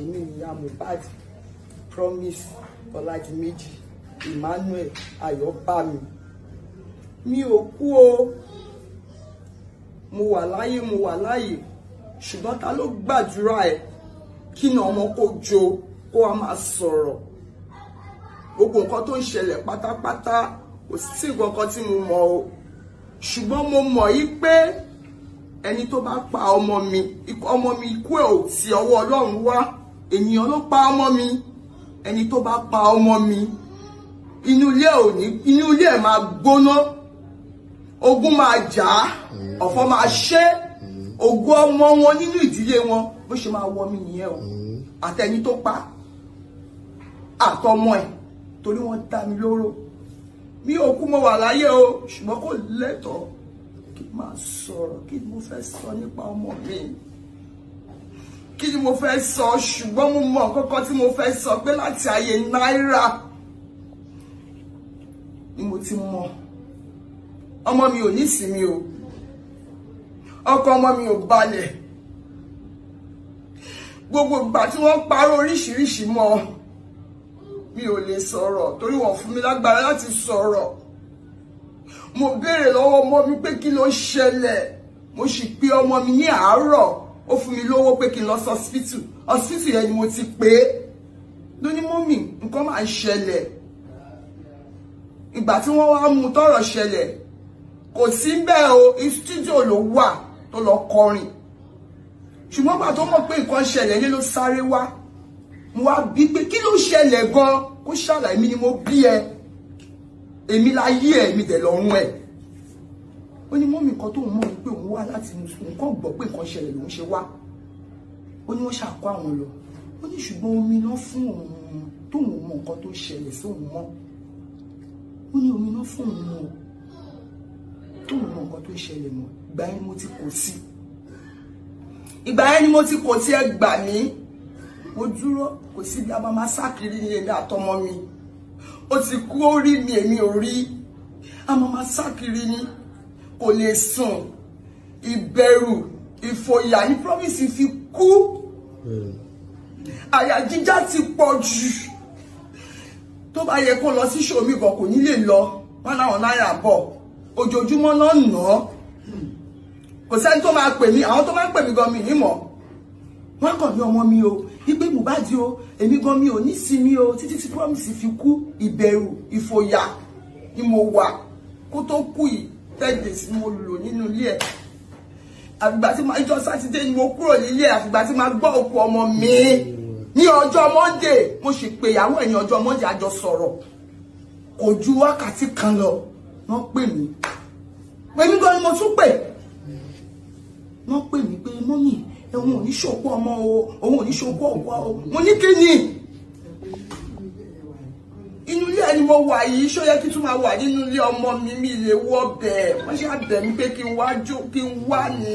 èmi ìyá Mohbad promise ọlájìméjì emmanuel ayọ̀bámi. Mi ò kú o. Mo wà láyé mo wà láyé. Ṣùgbọ́n ta ló gbàdúrà ẹ̀? Kí ni ọmọ kó jo kó wa máa sọ̀rọ̀? Gbogbo nǹkan tó ń ṣẹlẹ̀ pátápátá kò sí nǹkan kan tí mo mọ̀ o. Ṣùgbọ́n mo mọ̀ yí pé ẹni tó bá pa ọmọ mi ọmọ mi ikú ẹ̀ ò ti ọwọ́ ọlọ́run wá ènìyàn ló pa ọmọ mi. Ẹni tó bá pa ọmọ mi inú ilé ò ní inú ilé ẹ̀ máa gbóná. Ogun máa jà á ọ̀fọ̀ máa ṣẹ́. Ògo ọmọ wọn nínú ìdílé wọn bó ṣe máa wọ mi nìyẹn o. Àtẹni tó pa àtọmọ ẹ̀ torí wọ́n dá mi lóró. Mi ò kú mo wà láyé o ṣùgbọ́n kò lẹ́tọ̀ọ́ kí n máa sọ̀rọ̀ kí ni mo fẹ́ sọ nípa ọmọ mi kí ni mo fẹ́ sọ? Ṣùgbọ́n mo mọ kọ́kọ́ tí mo fẹ́ sọ pé láti ayé náírà ni mo ti mọ. Ọmọ mi ò ní ìsinmi o. Ọkọ ọmọ mi ò balẹ̀. Gbogbo ìgbà tí wọ́n parọ́ oríṣiríṣi mọ́ mi ò lè sọ̀rọ̀ torí wọ́n fún mi lágbára láti sọ̀rọ̀. Mo béèrè lọ́wọ́ ọmọ mi pé kí ló ṣẹlẹ̀. Mo sì pe ọmọ mi ní àárọ̀ ó fún mi lówó pé kí n lọ sí hospital. Hospital yẹn ni mo ti pè é. Lóní mọ́mì nǹkan máa ń ṣẹlẹ̀. Ìgbà tí wọ́n wá mú tọ́rọ̀ ṣẹlẹ̀ kò sí bẹ́ẹ̀ o. Studio ló wà tó lọ kọrin. Ṣùgbọ́n gbà tó mọ̀ pé nǹkan ṣẹlẹ̀ ní ló sáré wá mo wá bí pé kí ló ṣẹlẹ̀ gan kó ṣàlàyé mi ni mo bí ẹ. Èmi la yí ẹ mi dẹ̀ lọ́rùn ẹ̀. Ó ní mọ́mì nǹkan tó mọ̀ pé òun wá láti nǹkan gbọ́ pé nǹkan ṣẹlẹ̀ lòun ṣe wá. Ó ní wọ́n ṣàkó àwọn lọ. Ó ní ṣùgbọ́n omi náà fún òun tóun mọ nǹkan tó ṣẹlẹ̀ sóun mọ́. Ó ní omi náà fún òun mọ́. Tóun mọ nǹkan tó ṣẹlẹ̀ mọ́. Ìgbà yẹn ni mo ti kò sí. Ìgbà yẹn ni mo ti kò sí ẹ gbà mí. Mo dúró kò sí bí a máa sá kiri ní èmi àtọmọ mi. Ó ti kú orí mi èmi ò rí. A máa máa sá kiri ní kò lè sùn ìbẹ̀rù ìfòyà ní promise fi kú. Àyà jíjá ti pọ̀ jù. Tó bá yẹ kó lọ sí ṣòmí gan kò ní lè lọ. Wọn láwọn náírà bọ̀. Ojoojúmọ́ náà nà án. Kò sẹ́ni tó máa pè mí. Àwọn tó máa ń pè mí gan mi nímọ̀ wọ́n kàn ní ọmọ mi o. Wípé Mohbad o èmi gan mi ò ní sinmi o. Títí tí promise fi kú ìbẹ̀rù ìfòyà ni mo wà. Kó tó kú yìí ten days ni mo lò nínú ilé ẹ̀ àfìgbà tí máa jọ sátidé ni mo kúrò nílé àfìgbà tí máa gbọ́ òkú ọmọ mi. Ní ọjọ́ monday mo sì pè ìyàwó ẹ̀ ní ọjọ́ monday àjọ sọ̀rọ̀. Kò ju wákàtí kan lọ wọ́n pè mí. Pèmí gan ni mo tún pè? Wọ́n pè mí pé mọ́mì òun ò ní ṣòkú ọmọ o òun ò ní ṣòkú ọ̀pọ̀ o. Mo ní kí ni ilé ẹni mo wà yìí ṣó yẹ kí tún máa wà nínú ilé ọmọ mi? Mi lè wọ bẹ́ẹ̀ wọ́n ṣe àbẹ̀ mí pé kí n wá jó kí n wá ni.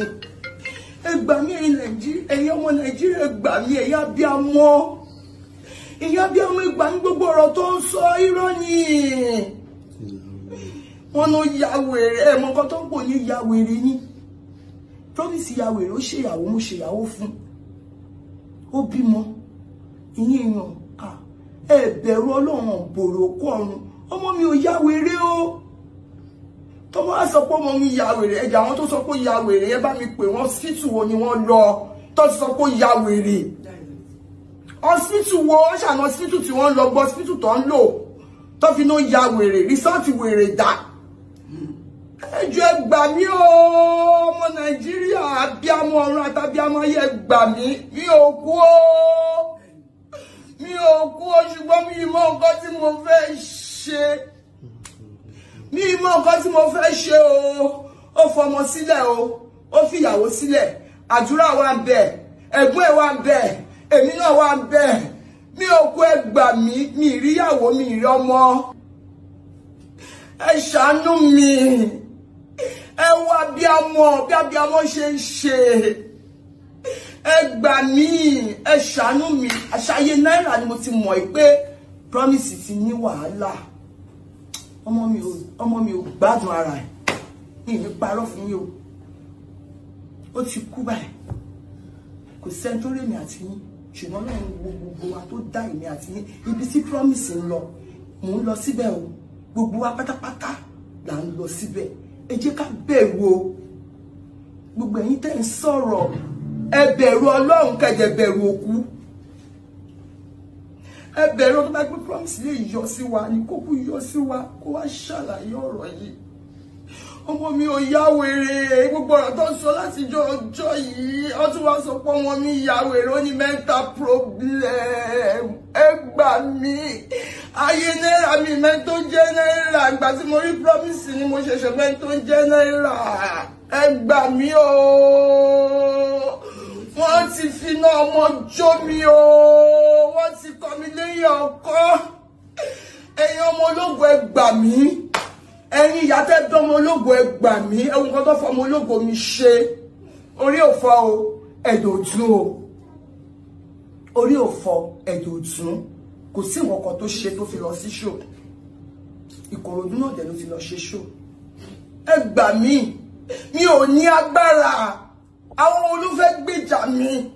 Ẹ gbà mí ẹ̀yin nàìjíríà ẹ̀yin ọmọ nàìjíríà ẹ gbà mí abiyamọ. Ẹ̀yin abiyamọ ẹ gbà gbogbo ọ̀rọ̀ tó ń sọ irọ́ ni. Wọ́n ló ya wèrè. Ẹ̀ tó ń pò ní ya ni. Promise ya ó ṣèyàwó mo ṣèyàwó fún ó bímọ. Ìyẹn èèyàn ẹ bẹ̀rù ọlọ́run bòrò kọ́ ọ̀run. Ọmọ mi ò ya wèrè o. Tọ́mọ á sọ pé ọmọ mi ya wèrè. Ẹ̀jẹ̀ àwọn tó sọ pé ya ẹ bá mi pè wọ́n hospital wo ni wọ́n lọ? Tó ti sọ pé ya wèrè. Hospital wo? Ṣàna hospital tí wọ́n lọ gbọ́ hospital tó ń lò. Tó fi náà ya wèrè resort wèrè dà. Ẹjọ́ ẹ gbà mí o ọmọ nàìjíríà. Abiyamọ ọ̀run àtàbíamọ ayé ẹ gbà mí. Mi ò kú o mi ò kú o ṣùgbọ́n mi mọ nǹkan tí mo fẹ́ ṣe. Mi mọ nǹkan tí mo fẹ́ ṣe o. Ó fọmọ sílẹ̀ o ó fìyàwó sílẹ̀. Àdúrà wa ń bẹ ẹ̀gbọ́n ẹ̀ wa ń bẹ èmi náà wa ń bẹ. Mi ò kú ẹ gbà mi ìríyàwó mi ìrí ọmọ. Ẹ ṣàánú mi. Ẹ wá bí amọ bí abiyamọ ṣe ń ṣe ẹ gbà mí ẹ ṣàánú mi. Àṣàyè náírà ni mo ti mọ̀ ẹ́ pé promise ti ní wàhálà. Ọmọ mi ò ọmọ mi ò gbádùn ara ẹ̀. Mi ì ní parọ́ fún yín o. Ó ti kú báyìí. Kò sẹ́ni tó rèmi àti yín. Ṣùgbọ́n lọ́run wo gbogbo wa tó dá èmi àti yín. Ibi tí promise ń lọ mò ń lọ síbẹ̀ o. Gbogbo wa pátápátá là ń lọ síbẹ̀. Ẹ jẹ́ ká bẹ̀rù o. Gbogbo ẹ̀yin tẹ́ ń sọ̀rọ̀ ẹ ọlọ́run kẹjẹ bẹ̀rù òkú. Ẹ bẹ̀rù tó promise lè yọ sí wa ní kókó yọ sí wa kó wá ṣàlàyé ọ̀rọ̀ yìí. Ọmọ mi ò yá wèrè gbogbo ọ̀rọ̀ tó ń sọ látijọ́ ọjọ́ yìí wọ́n tún wá sọ pé ọmọ mi yá wèrè ó ní mental problem. Ẹ gbà mí. Ayé náírà mi mẹ́tò jẹ́ náírà. Ìgbà tí mo rí promise ni mo ṣẹ̀ṣẹ̀ mẹ́tò jẹ́ náírà. Ẹ gbà mí ti finá ọmọ jó mi o. Wọ́n ti kọ́ mi lẹ́yìn ọkọ́. Ẹ̀yin ọmọ ológun ẹ gbà mí. Ẹ̀yin ìyá tẹ́ dán ọmọ ológo ẹ gbà mí. Ẹ̀wọ̀n kan tó fọ ọmọ ológo mi ṣe. Orí ò fọ́ o ẹ̀dọ̀ òtún o. Orí ò fọ́ ẹ̀dọ̀ òtún. Kò sí nǹkan kan tó ṣe tó fi lọ sí ṣò ìkòròdú náà dẹ̀ ló ti lọ ṣe ṣò ẹ mí. Mi ò ní agbára. Àwọn olùfẹ́ gbèjà mi